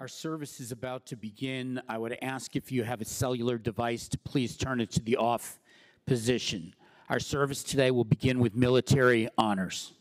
Our service is about to begin. I would ask if you have a cellular device to please turn it to the off position. Our service today will begin with military honors.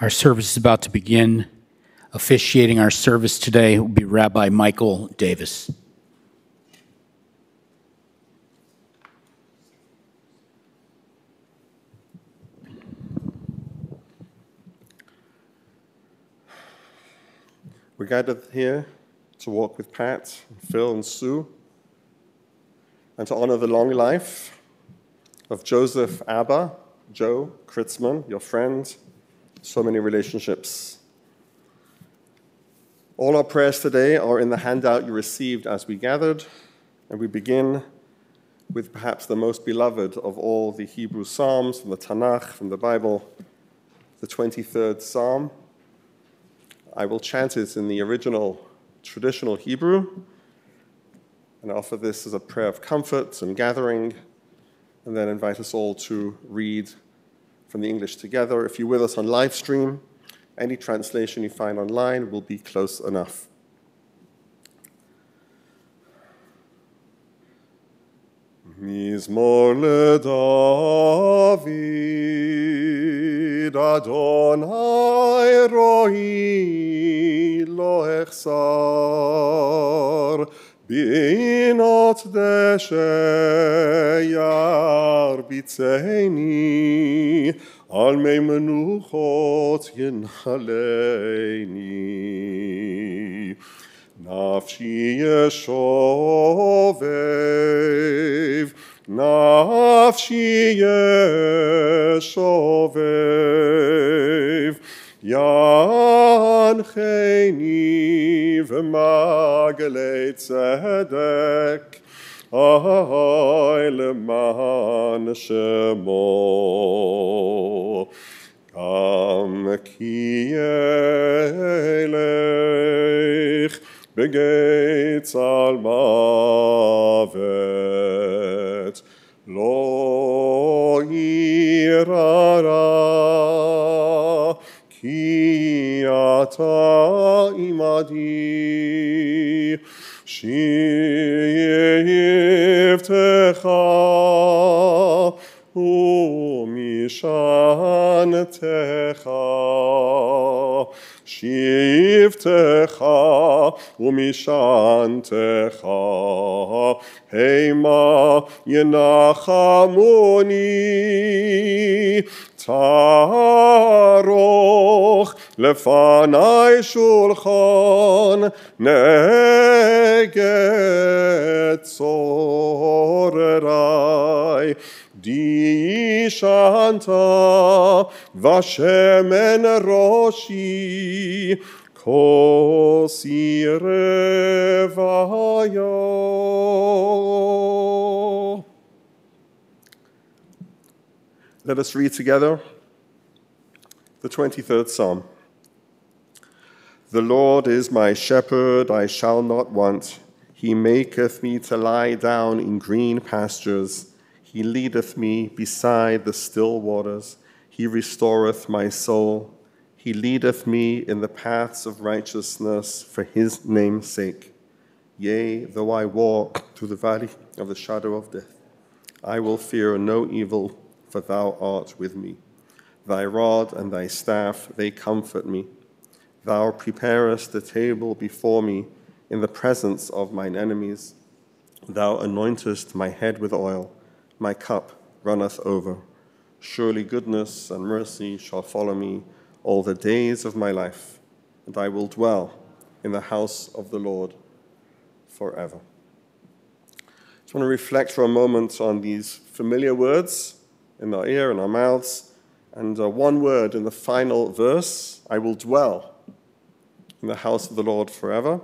Our service is about to begin. Officiating our service today will be Rabbi Michael Davis. We're gathered here to walk with Pat, Phil, and Sue, and to honor the long life of Joseph Abba, Joe Kritzman, your friend, so many relationships. All our prayers today are in the handout you received as we gathered, and we begin with perhaps the most beloved of all the Hebrew Psalms from the Tanakh, from the Bible, the 23rd Psalm. I will chant it in the original traditional Hebrew and offer this as a prayer of comfort and gathering, and then invite us all to read from the English together. If you're with us on live stream, any translation you find online will be close enough. Mizmor leDavid Adonai Roi Lo Echsar בינות דשא ירביצני, על מי מנוחות ינחלני. נפשי ישובב, נפשי ישובב, ינחני ומגלי צדק, אוי למען שמו. גם כי ילך בגיא צל מוות, לא יירא רע, אתה עמדי, שבטך ומשענתך, שבטך ומשענתך, המה ינחמוני, תערוך לפני שולחן נגד צורריי. די shanta vashemen roshi kosire vayo. Let us read together the 23rd Psalm. The Lord is my shepherd, I shall not want. He maketh me to lie down in green pastures. He leadeth me beside the still waters. He restoreth my soul. He leadeth me in the paths of righteousness for his name's sake. Yea, though I walk through the valley of the shadow of death, I will fear no evil, for thou art with me. Thy rod and thy staff, they comfort me. Thou preparest the table before me in the presence of mine enemies. Thou anointest my head with oil my cup runneth over. Surely goodness and mercy shall follow me all the days of my life, and I will dwell in the house of the Lord forever. I just want to reflect for a moment on these familiar words in our ear and our mouths, and uh, one word in the final verse I will dwell in the house of the Lord forever.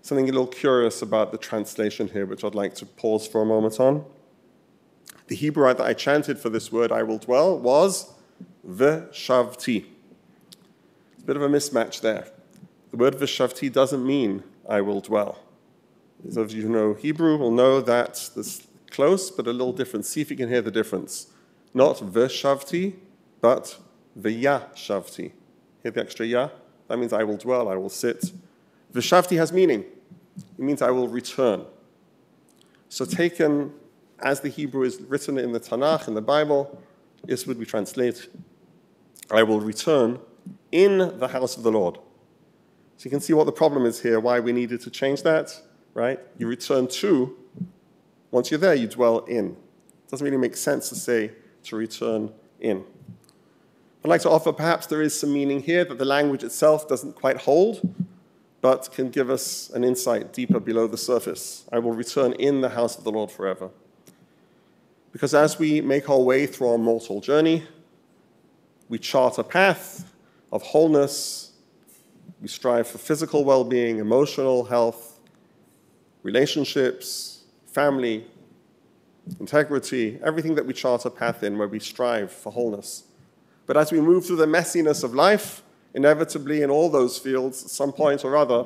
Something a little curious about the translation here, which I'd like to pause for a moment on. The Hebrew that I chanted for this word, I will dwell, was v'shavti. It's a bit of a mismatch there. The word v'shavti doesn't mean I will dwell. Those of you who know Hebrew will know that this close, but a little different. See if you can hear the difference. Not v'shavti, but v'yashavti. Hear the extra ya? That means I will dwell, I will sit. V'shavti has meaning. It means I will return. So taken as the Hebrew is written in the Tanakh, in the Bible, this would be translated I will return in the house of the Lord. So you can see what the problem is here, why we needed to change that, right? You return to, once you're there, you dwell in. It doesn't really make sense to say to return in. I'd like to offer perhaps there is some meaning here that the language itself doesn't quite hold, but can give us an insight deeper below the surface. I will return in the house of the Lord forever. Because as we make our way through our mortal journey, we chart a path of wholeness. We strive for physical well being, emotional health, relationships, family, integrity, everything that we chart a path in where we strive for wholeness. But as we move through the messiness of life, inevitably in all those fields, at some point or other,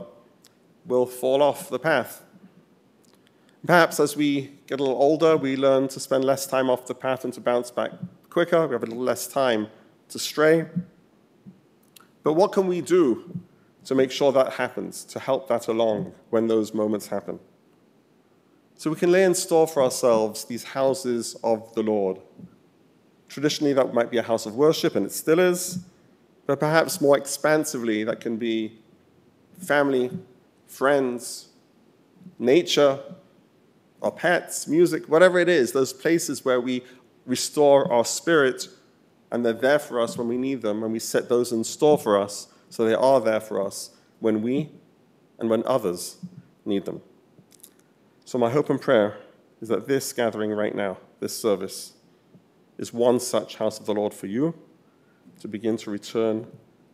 we'll fall off the path. Perhaps as we get a little older, we learn to spend less time off the path and to bounce back quicker. We have a little less time to stray. But what can we do to make sure that happens, to help that along when those moments happen? So we can lay in store for ourselves these houses of the Lord. Traditionally, that might be a house of worship, and it still is, but perhaps more expansively, that can be family, friends, nature, our pets, music, whatever it is, those places where we restore our spirit and they're there for us when we need them, and we set those in store for us so they are there for us when we and when others need them. So, my hope and prayer is that this gathering right now, this service, is one such house of the Lord for you to begin to return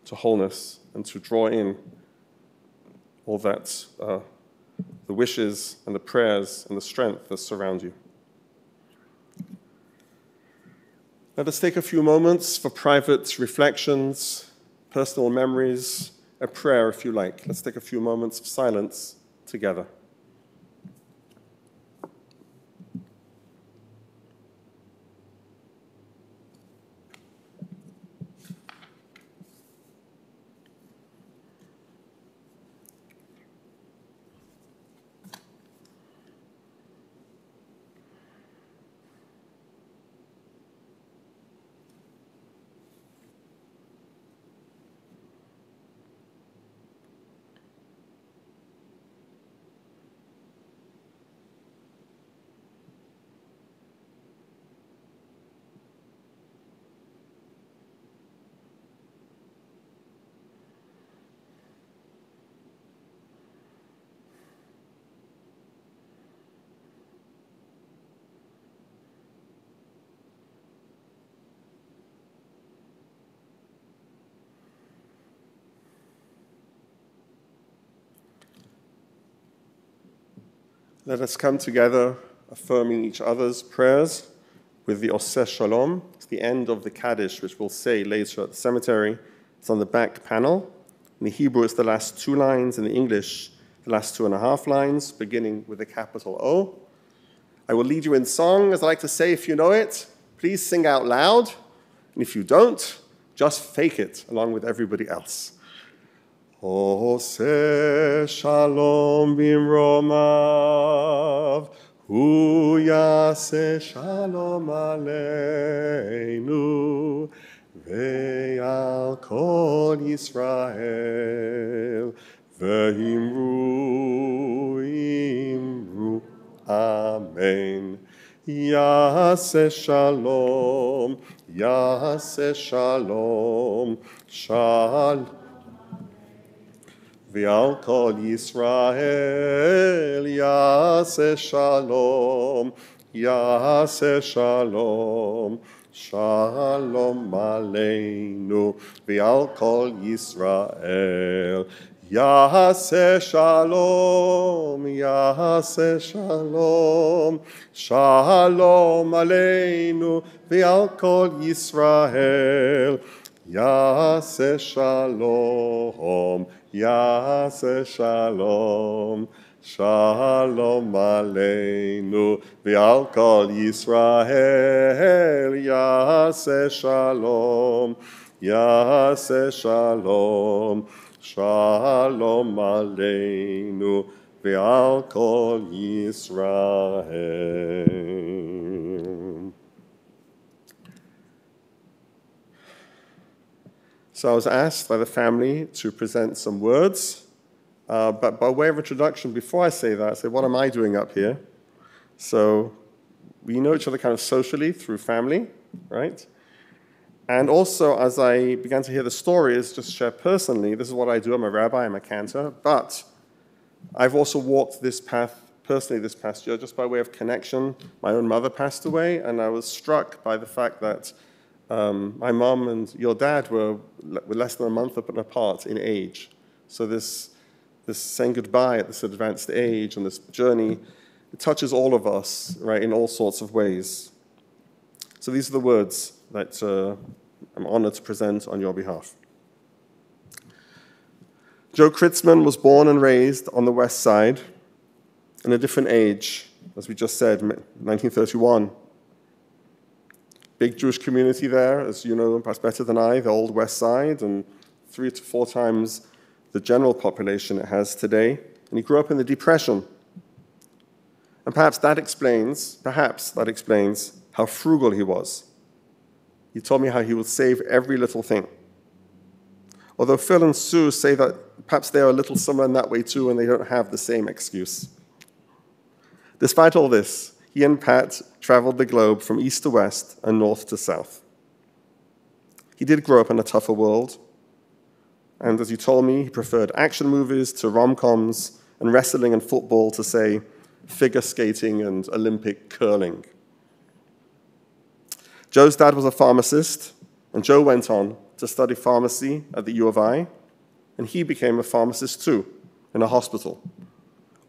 to wholeness and to draw in all that, uh, the wishes and the prayers and the strength that surround you. Let us take a few moments for private reflections, personal memories, a prayer if you like. Let's take a few moments of silence together. Let us come together affirming each other's prayers with the Oseh Shalom. It's the end of the Kaddish, which we'll say later at the cemetery. It's on the back panel. In the Hebrew, it's the last two lines. In the English, the last two and a half lines, beginning with a capital O. I will lead you in song, as I like to say, if you know it. Please sing out loud. And if you don't, just fake it along with everybody else. עושה שלום במרומיו, הוא יעשה שלום עלינו, ועל כל ישראל, ואמרו, אמרו, אמן. יעשה שלום, יעשה שלום, שלום. ועל כל ישראל יעשה שלום, יעשה שלום, שלום עלינו ועל כל ישראל. יעשה שלום, יעשה שלום, שלום עלינו ועל כל ישראל. יעשה שלום, יעשה שלום, שלום עלינו ועל כל ישראל יעשה שלום, יעשה שלום, שלום עלינו ועל כל ישראל. So I was asked by the family to present some words. Uh, but by way of introduction, before I say that, I say, what am I doing up here? So we know each other kind of socially through family, right? And also, as I began to hear the stories, just share personally, this is what I do. I'm a rabbi, I'm a cantor, but I've also walked this path personally this past year just by way of connection. My own mother passed away, and I was struck by the fact that um, my mom and your dad were, were less than a month apart in age. So this, this saying goodbye at this advanced age and this journey, it touches all of us, right, in all sorts of ways. So these are the words that uh, I'm honored to present on your behalf. Joe Kritzman was born and raised on the West Side in a different age, as we just said, 1931. Big Jewish community there, as you know perhaps better than I, the old West Side, and three to four times the general population it has today. And he grew up in the Depression. And perhaps that explains, perhaps that explains how frugal he was. He told me how he would save every little thing. Although Phil and Sue say that perhaps they are a little similar in that way too, and they don't have the same excuse. Despite all this, he and Pat traveled the globe from east to west and north to south. He did grow up in a tougher world, and as you told me, he preferred action movies to rom coms and wrestling and football to, say, figure skating and Olympic curling. Joe's dad was a pharmacist, and Joe went on to study pharmacy at the U of I, and he became a pharmacist too in a hospital.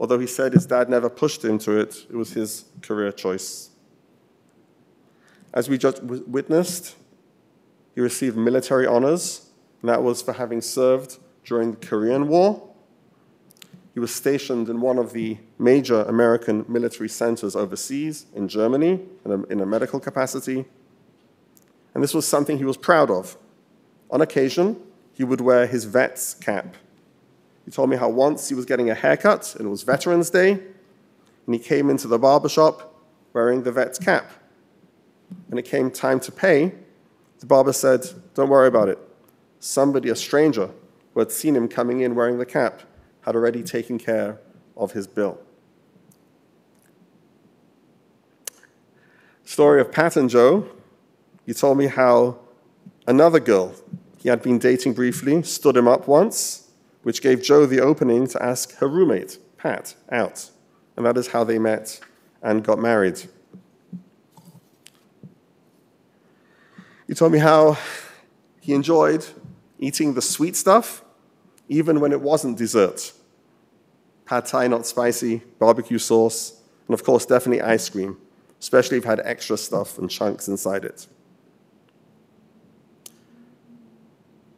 Although he said his dad never pushed him to it, it was his career choice. As we just witnessed, he received military honors, and that was for having served during the Korean War. He was stationed in one of the major American military centers overseas in Germany in a, in a medical capacity. And this was something he was proud of. On occasion, he would wear his vet's cap. He told me how once he was getting a haircut, and it was Veterans Day, and he came into the barber shop wearing the vet's cap. When it came time to pay, the barber said, Don't worry about it. Somebody, a stranger, who had seen him coming in wearing the cap, had already taken care of his bill. Story of Pat and Joe he told me how another girl he had been dating briefly stood him up once, which gave Joe the opening to ask her roommate, Pat, out. And that is how they met and got married. He told me how he enjoyed eating the sweet stuff, even when it wasn't dessert. Pad thai, not spicy, barbecue sauce, and of course, definitely ice cream, especially if it had extra stuff and chunks inside it.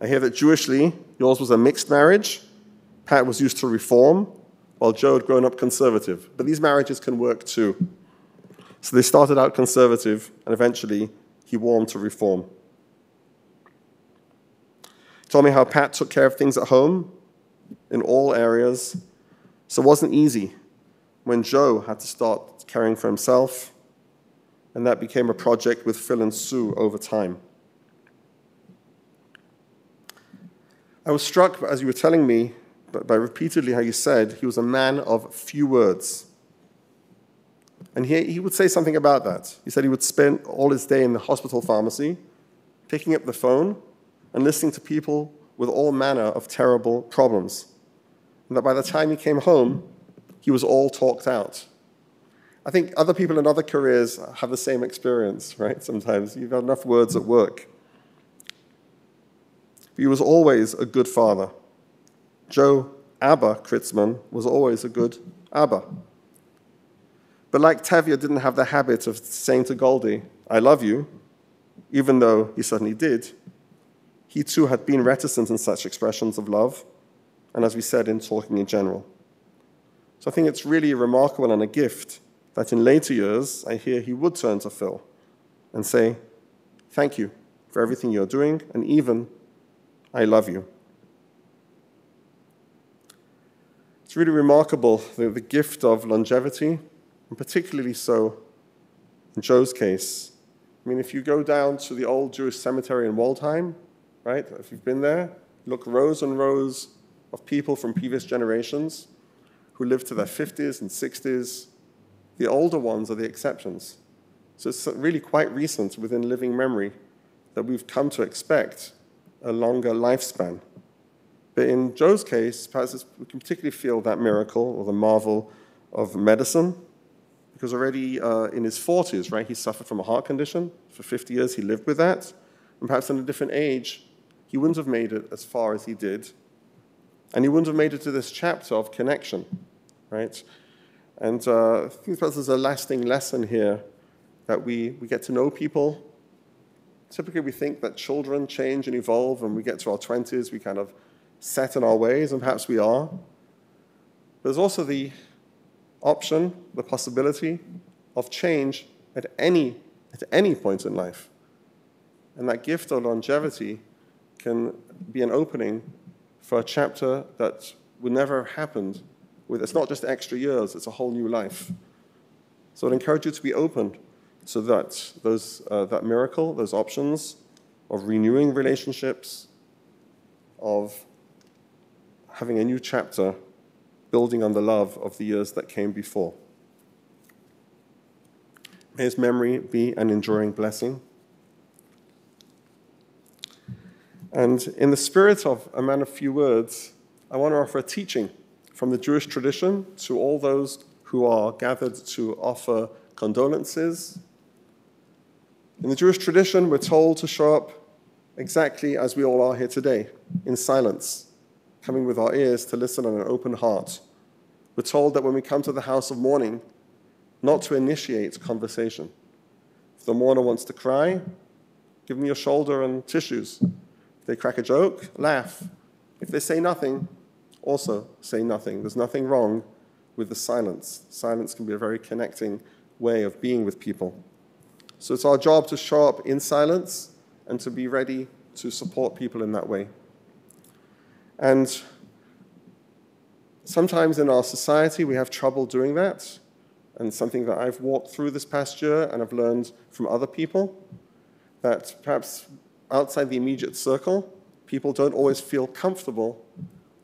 I hear that Jewishly, yours was a mixed marriage. Pat was used to reform, while Joe had grown up conservative. But these marriages can work too. So they started out conservative, and eventually he warmed to reform. He told me how Pat took care of things at home in all areas. So it wasn't easy when Joe had to start caring for himself, and that became a project with Phil and Sue over time. I was struck as you were telling me by repeatedly how you said he was a man of few words. And he, he would say something about that. He said he would spend all his day in the hospital pharmacy, picking up the phone and listening to people with all manner of terrible problems. And that by the time he came home, he was all talked out. I think other people in other careers have the same experience, right? Sometimes you've got enough words at work. He was always a good father. Joe Abba Kritzman was always a good Abba. But like Tevye didn't have the habit of saying to Golde, I love you, even though he certainly did, he too had been reticent in such expressions of love, and as we said, in talking in general. So I think it's really remarkable and a gift that in later years, I hear he would turn to Phil and say, Thank you for everything you're doing, and even I love you. It's really remarkable the, the gift of longevity, and particularly so in Joe's case. I mean, if you go down to the old Jewish cemetery in Waldheim, right? If you've been there, look rows and rows of people from previous generations who lived to their 50s and 60s. The older ones are the exceptions. So it's really quite recent within living memory that we've come to expect a longer lifespan. But in Joe's case, perhaps we can particularly feel that miracle or the marvel of medicine, because already uh, in his 40s, right, he suffered from a heart condition. For 50 years, he lived with that. And perhaps in a different age, he wouldn't have made it as far as he did. And he wouldn't have made it to this chapter of connection, right? And uh, I think perhaps there's a lasting lesson here that we, we get to know people. Typically, we think that children change and evolve, and we get to our 20s, we kind of set in our ways, and perhaps we are. But there's also the option, the possibility of change at any, at any point in life. And that gift of longevity can be an opening for a chapter that would never have happened with it's not just extra years, it's a whole new life. So I'd encourage you to be open so that those, uh, that miracle, those options of renewing relationships, of having a new chapter, building on the love of the years that came before. May his memory be an enduring blessing. And in the spirit of a man of few words, I want to offer a teaching from the Jewish tradition to all those who are gathered to offer condolences. In the Jewish tradition, we're told to show up exactly as we all are here today, in silence, coming with our ears to listen and an open heart. We're told that when we come to the house of mourning, not to initiate conversation. If the mourner wants to cry, give them your shoulder and tissues. If they crack a joke, laugh. If they say nothing, also say nothing. There's nothing wrong with the silence. Silence can be a very connecting way of being with people. So it's our job to show up in silence and to be ready to support people in that way. And sometimes in our society, we have trouble doing that. And something that I've walked through this past year and I've learned from other people that perhaps outside the immediate circle, people don't always feel comfortable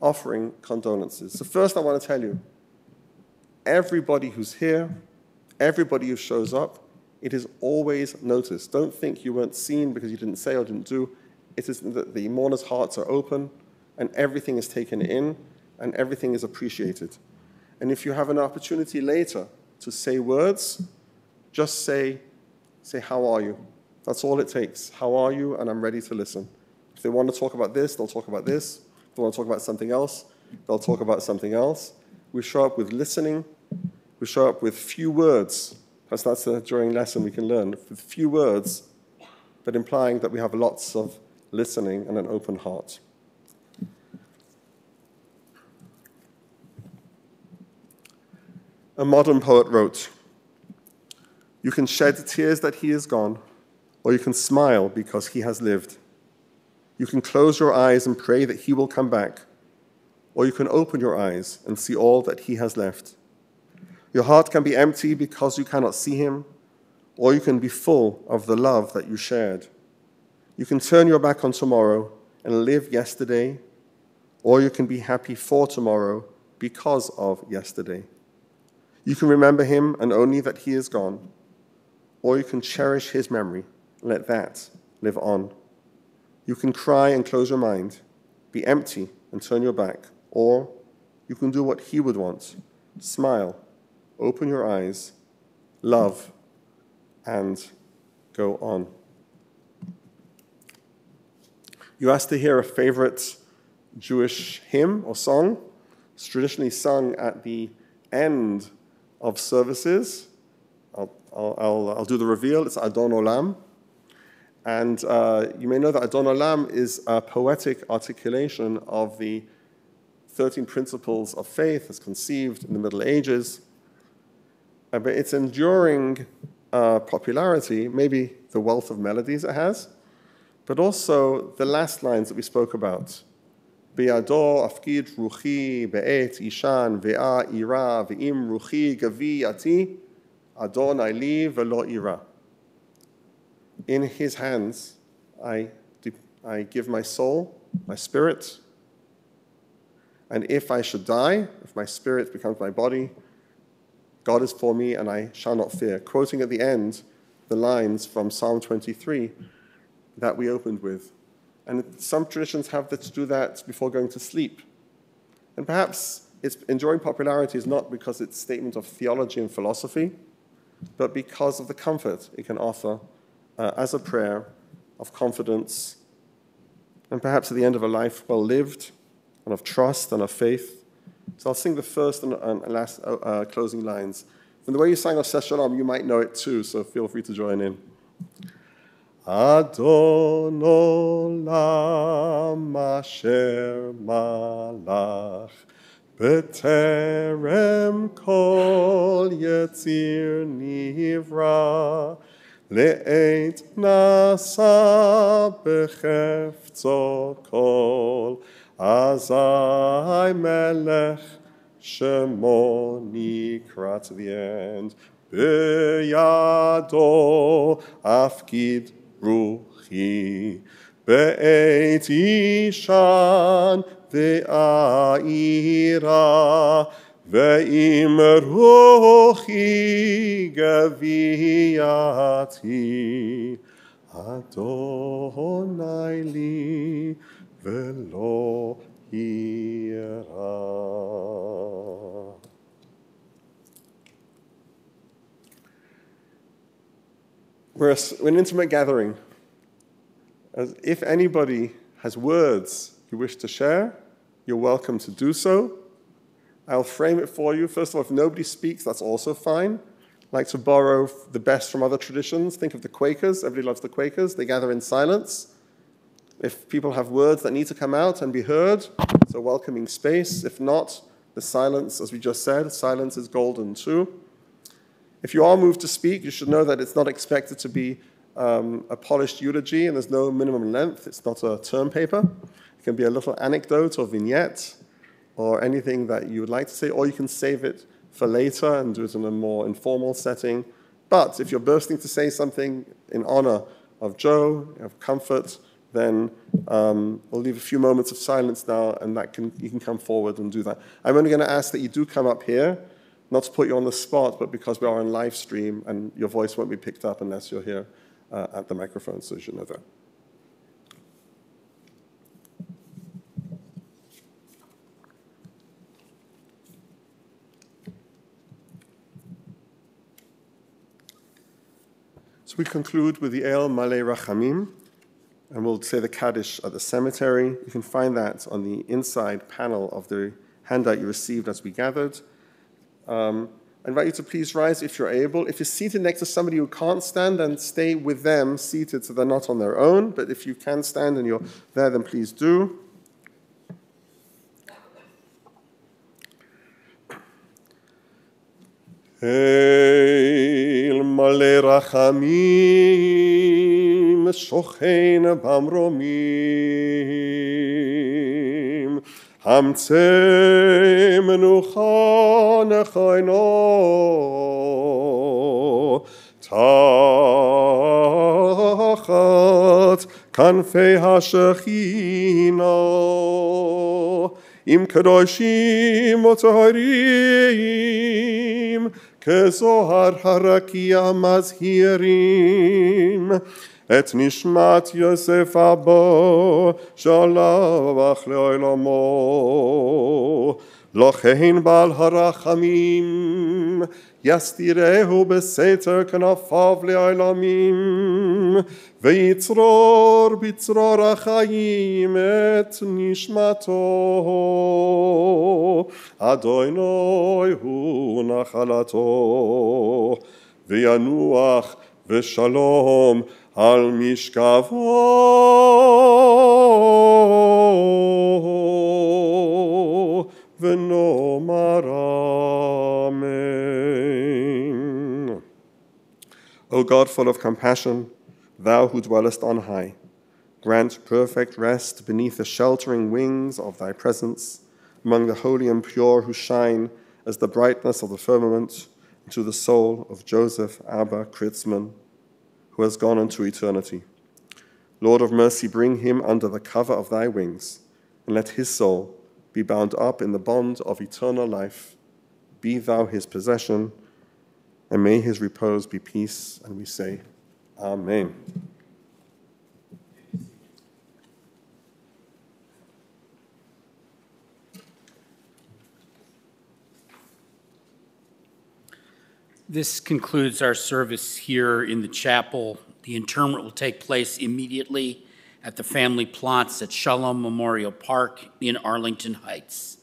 offering condolences. So, first, I want to tell you everybody who's here, everybody who shows up, it is always noticed. Don't think you weren't seen because you didn't say or didn't do. It is that the mourners' hearts are open and everything is taken in and everything is appreciated. And if you have an opportunity later to say words, just say, say, how are you? That's all it takes. How are you? And I'm ready to listen. If they want to talk about this, they'll talk about this. If they want to talk about something else, they'll talk about something else. We show up with listening. We show up with few words Perhaps that's a during lesson we can learn with few words, but implying that we have lots of listening and an open heart. A modern poet wrote, You can shed tears that he is gone, or you can smile because he has lived. You can close your eyes and pray that he will come back, or you can open your eyes and see all that he has left. Your heart can be empty because you cannot see him, or you can be full of the love that you shared. You can turn your back on tomorrow and live yesterday, or you can be happy for tomorrow because of yesterday. You can remember him and only that he is gone, or you can cherish his memory. And let that live on. You can cry and close your mind, be empty and turn your back, or you can do what he would want smile open your eyes, love, and go on. You asked to hear a favorite Jewish hymn or song. It's traditionally sung at the end of services. I'll, I'll, I'll do the reveal. It's Adon Olam. And uh, you may know that Adon Olam is a poetic articulation of the 13 principles of faith as conceived in the Middle Ages but its enduring uh, popularity, maybe the wealth of melodies it has, but also the last lines that we spoke about. בידו afkid ruchi be'et ishan ve'a ira ve'im ruchi gavi ati adonai li ve'lo ira. In his hands I I give my soul, my spirit. And if I should die, if my spirit becomes my body, God is for me and I shall not fear. Quoting at the end the lines from Psalm 23 that we opened with. And some traditions have to do that before going to sleep. And perhaps its enjoying popularity is not because it's a statement of theology and philosophy, but because of the comfort it can offer uh, as a prayer of confidence and perhaps at the end of a life well lived and of trust and of faith. So I'll sing the first and, and last uh, uh, closing lines. From the way you sang of Shalom, you might know it too, so feel free to join in. Adon olam asher malach בטרם כל יציר נברא, לעת נשא בחפצו כל, אזי מלך שמו נקרא to the end, בידו אפקיד רוחי, בעת אישן ואירה, ואם רוחי גבייתי, אדוני לי ולא יירא. We're an intimate gathering. As if anybody has words you wish to share, you're welcome to do so. I'll frame it for you. First of all, if nobody speaks, that's also fine. I like to borrow the best from other traditions. Think of the Quakers. Everybody loves the Quakers. They gather in silence. If people have words that need to come out and be heard, it's a welcoming space. If not, the silence, as we just said, silence is golden too. If you are moved to speak, you should know that it's not expected to be um, a polished eulogy and there's no minimum length. It's not a term paper. It can be a little anecdote or vignette or anything that you would like to say, or you can save it for later and do it in a more informal setting. But if you're bursting to say something in honor of Joe, of comfort, then um, we'll leave a few moments of silence now, and that can, you can come forward and do that. I'm only going to ask that you do come up here, not to put you on the spot, but because we are on live stream and your voice won't be picked up unless you're here uh, at the microphone, so you know that. So we conclude with the El Malay Rachamim, and we'll say the Kaddish at the cemetery. You can find that on the inside panel of the handout you received as we gathered. Um, I invite you to please rise if you're able. If you're seated next to somebody who can't stand, then stay with them seated so they're not on their own. But if you can stand and you're there, then please do. אל מלא רחמים שוכן במרומים המצא מנוחה נכונו תחת כנפי השכינה עם קדושים וטהרים כזוהר הרקיע מזהירים את נשמת יוסף אבו שלח לעולמו לא כן בעל הרחמים יסתירהו בסתר כנפיו לעולמים ויצרור בצרור החיים את נשמתו. אדוני הוא נחלתו וינוח ושלום על משכבו venomar. Amen. O God, full of compassion, thou who dwellest on high, grant perfect rest beneath the sheltering wings of thy presence, among the holy and pure who shine as the brightness of the firmament, to the soul of Joseph Abba Kritzman, who has gone unto eternity. Lord of mercy, bring him under the cover of thy wings, and let his soul be bound up in the bond of eternal life. Be thou his possession, and may his repose be peace. And we say, Amen. This concludes our service here in the chapel. The interment will take place immediately at the family plots at Shalom Memorial Park in Arlington Heights.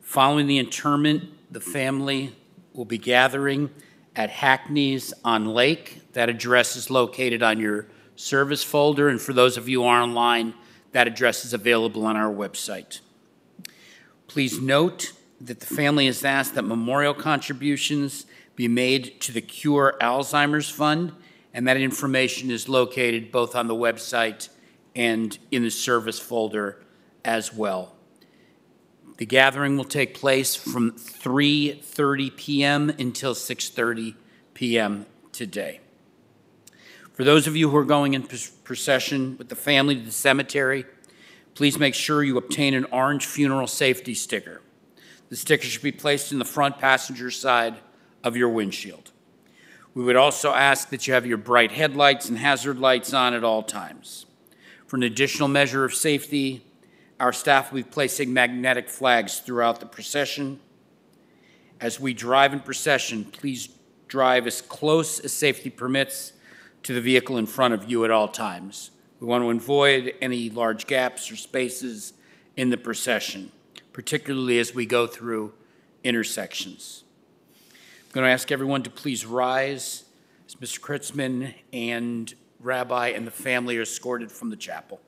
Following the interment, the family will be gathering at Hackney's on Lake. That address is located on your service folder, and for those of you online, that address is available on our website. Please note that the family has asked that memorial contributions be made to the Cure Alzheimer's Fund, and that information is located both on the website and in the service folder as well. The gathering will take place from 3:30 PM until 6:30 PM today. For those of you who are going in procession with the family to the cemetery, please make sure you obtain an orange funeral safety sticker. The sticker should be placed in the front passenger side of your windshield. We would also ask that you have your bright headlights and hazard lights on at all times. For an additional measure of safety, our staff will be placing magnetic flags throughout the procession. As we drive in procession, please drive as close as safety permits to the vehicle in front of you at all times. We want to avoid any large gaps or spaces in the procession, particularly as we go through intersections. I'm going to ask everyone to please rise as Mr. Kritzman and Rabbi and the family are escorted from the chapel.